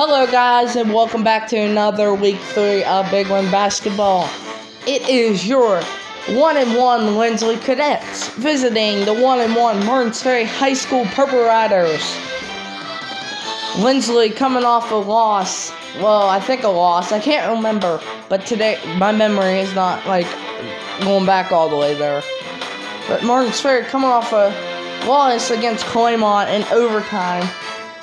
Hello, guys, and welcome back to another week three of Big Win Basketball. It is your one and one Linsly Cadets visiting the one and one Martins Ferry High School Purple Riders. Linsly coming off a loss. Well, I think a loss. I can't remember, but today my memory is not like going back all the way there. But Martins Ferry coming off a loss against Claymont in overtime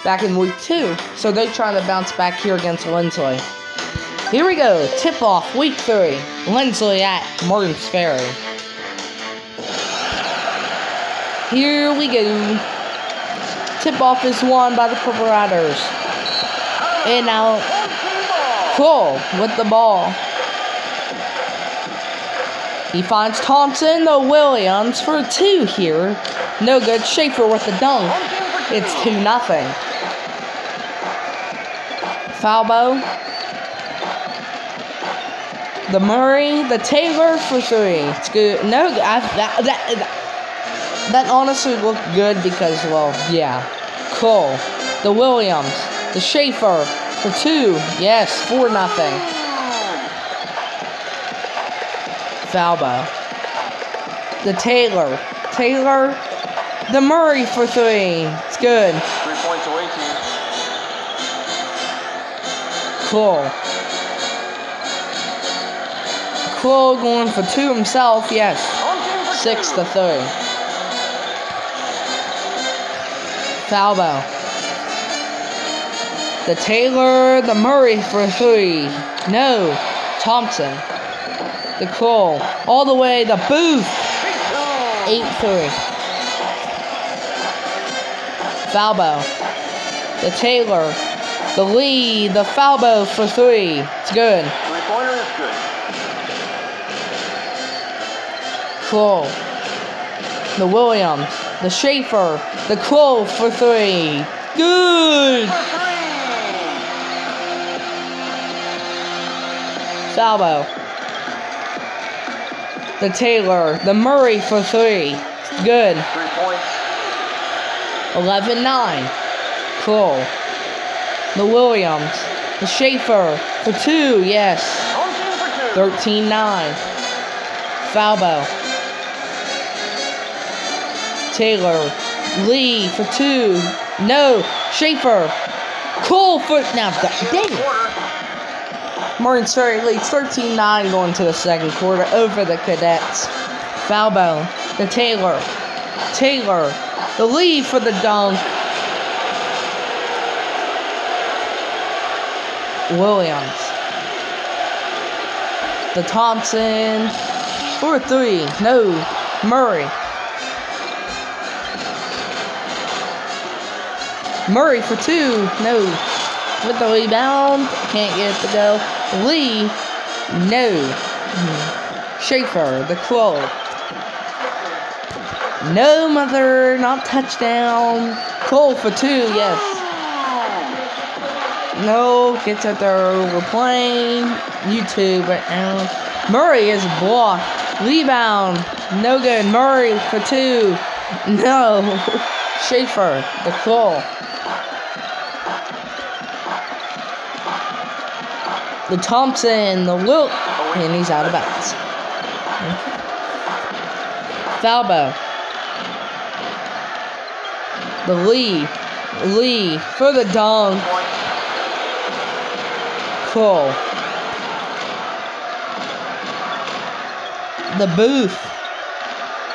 back in week two. So they're trying to bounce back here against Linsly. Here we go. Tip off week three. Linsly at Martins Ferry. Here we go. Tip off is won by the Purple Riders. And now Cool with the ball. He finds Thompson, the Williams for two here. No good. Schaefer with the dunk. It's 2 nothing. Falbo. The Murray, the Taylor for three. It's good. No, I, that, that, that honestly looked good because, well, yeah. Cool. The Williams, the Schaefer for two. Yes, 4 nothing. Falbo. The Taylor. Taylor. The Murray for three. It's good. Cool. Cool going for two himself. Yes. Six to three. Falbo. The Taylor, the Murray for three. No. Thompson. The Cole. All the way, the Booth. 8 3. Falbo. The Taylor. The Lee. The Falbo for three. It's good. Three pointer is good. Cool. The Williams. The Schaefer. The Crow for three. Good. For three. Falbo. The Taylor. The Murray for three. Good. Three points. 11 9. Cool. The Williams. The Schaefer for two. Yes. On team for two. 13 9. Falbo. Taylor. Lee for two. No. Schaefer. Cool for. Now, da- dang it. Martins Ferry leads 13 9 going to the second quarter over the Cadets. Falbo. The Taylor. Taylor. The Lee for the dunk. Williams. The Thompson. For three. No. Murray. Murray for two. No. With the rebound. Can't get it to go. Lee. No. Schaefer. The Crow. No, mother. Not touchdown. Cole for two. Yes. No, gets out there. We're playing YouTube right now. Murray is blocked. Rebound. No good. Murray for two. No. Schaefer, the claw. The Thompson, the Wilt. And he's out of bounds. Falbo. The Lee. Lee for the dunk. Cool. The Booth.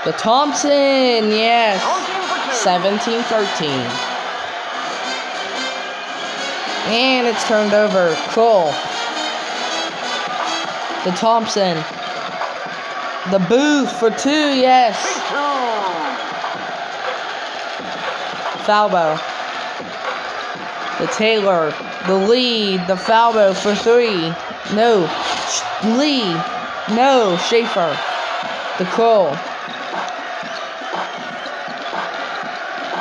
The Thompson, yes. On team for two. 17 13. And it's turned over. Cool. The Thompson. The Booth for two, yes. Falbo. The Taylor. The lead. The Falbo for three. No. Lee. No. Schaefer. The Cole.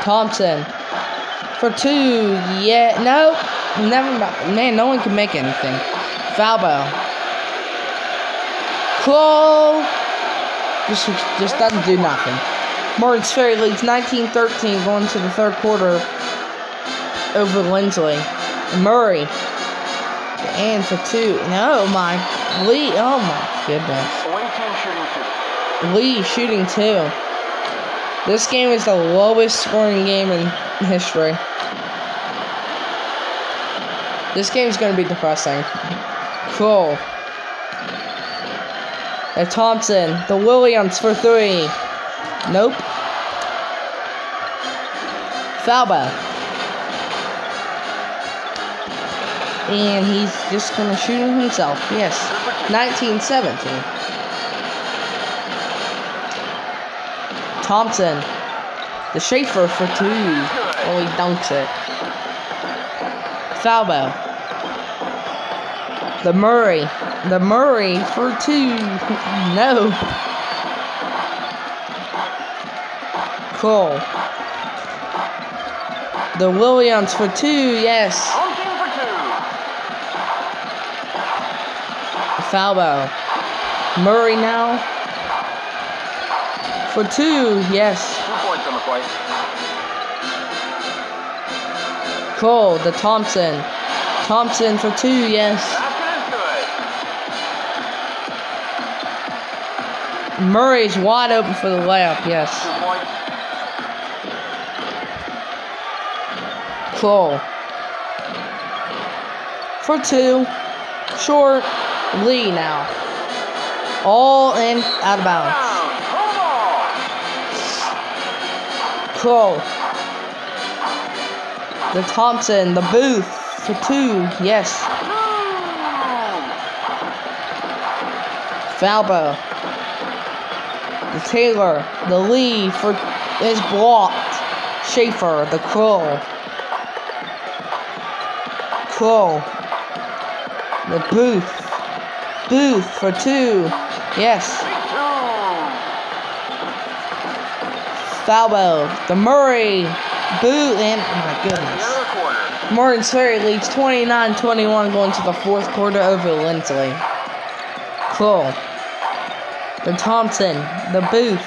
Thompson. For two. Yeah. No. Never mind. Man, no one can make anything. Falbo. Cole. Just, just doesn't do nothing. Martins Ferry leads 19-13 going to the third quarter over Linsly. Murray. And for two. No, my Lee. Oh my goodness. Lee shooting two. This game is the lowest scoring game in history. This game is gonna be depressing. Cool. The uh, Thompson, the Williams for three. Nope. Foul Falbo. And he's just gonna shoot him himself. Yes. 1917. Thompson. The Schaefer for two. Oh, he dunks it. Falbo. The Murray. The Murray for two. No. Cole. The Williams for two. Yes. Falbo. Murray now. For two. Yes. Two points on the. Cole. The Thompson. Thompson for two. Yes. Murray's wide open for the layup. Yes. Cole. For two. Short. Lee now. All in, out of bounds. Cole. The Thompson. The Booth. For two. Yes. Falbo. The Taylor. The Lee for is blocked. Schaefer. The Kroll. Kroll. The Booth. Booth for two. Yes. Two. Falbo. The Murray. Booth. And, oh my goodness. quarter. Ferry leads 29-21 going to the fourth quarter over Linsly. Cool. The Thompson, the Booth,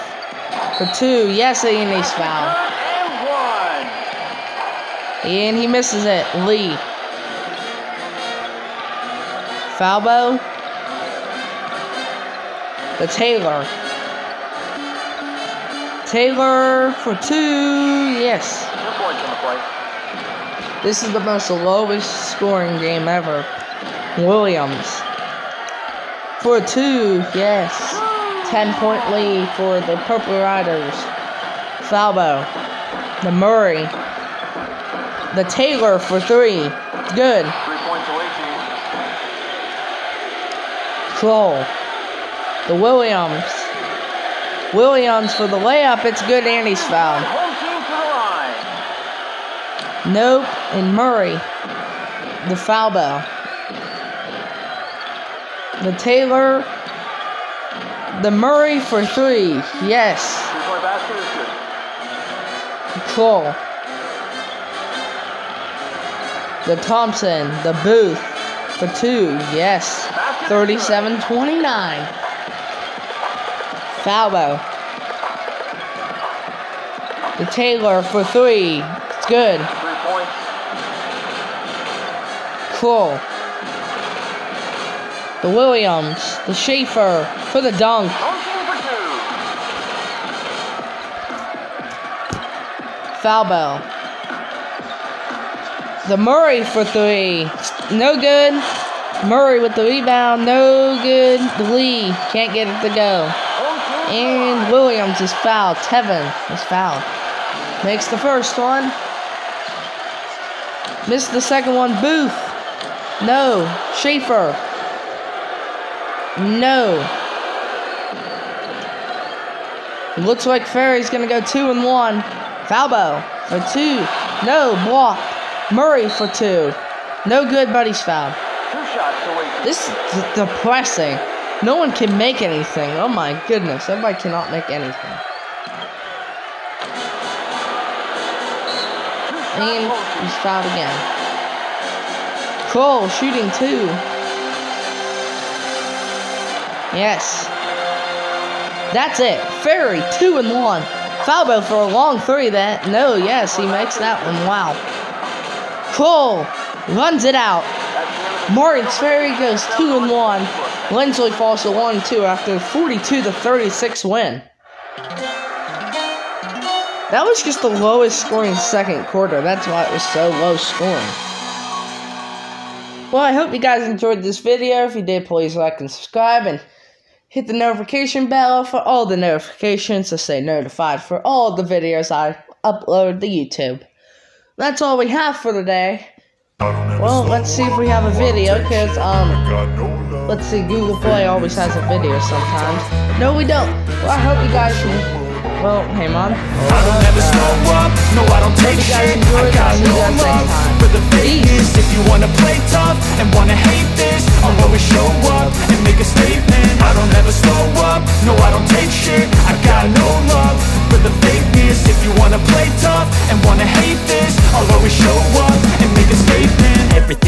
for two. Yes, and he's one. And he misses it. Lee. Falbo. The Taylor. Taylor for two. Yes. Two points on the play. This is the most lowest scoring game ever. Williams. For two, yes. 10 point lead for the Purple Riders. Falbo. The Murray. The Taylor for three. Good. Three points away team. Kroll. The Williams. Williams for the layup. It's good and he's fouled. Nope. And Murray. The Falbo. The Taylor. The Murray for three. Yes. Cool. The Thompson. The Booth. For two. Yes. 37 29. Falbo. The Taylor for three. It's good. Three points. Cool. The Williams. The Schaefer for the dunk. Home team for two. Foul ball. The Murray for three. No good. Murray with the rebound. No good. The Lee can't get it to go. And Williams is fouled. Tevin is fouled. Makes the first one. Missed the second one. Booth. No. Schaefer. No. Looks like Ferry's gonna go two and one. Falbo for two. No. Block. Murray for two. No good, but he's fouled. Two shots away. This is depressing. No one can make anything. Oh my goodness. Everybody cannot make anything. And he's fouled again. Cole shooting two. Yes. That's it. Ferry, two and one. Falbo for a long three that. No, yes, he makes that one. Wow. Cole runs it out. Martins Ferry goes two and one. Linsly falls to one and two after 42 to 36 win. That was just the lowest scoring second quarter. That's why it was so low scoring. Well, I hope you guys enjoyed this video. If you did, please like and subscribe and hit the notification bell for all the notifications to stay notified for all the videos I upload to YouTube. That's all we have for today. Well, let's see if we have a video, because, um, Let's see, Google Play always has a video sometimes. No, we don't. Well, I hope you guys can. Well, hey, Mom. I don't ever slow up. No, I don't take shit. I got no love for the fakeness. If you wanna play tough and wanna hate this, I'll always show up and make a statement. I don't ever slow up. No, I don't take shit. I got no love for the fakeness. If you wanna play tough and wanna hate this, I'll always show up and make a statement. Everything.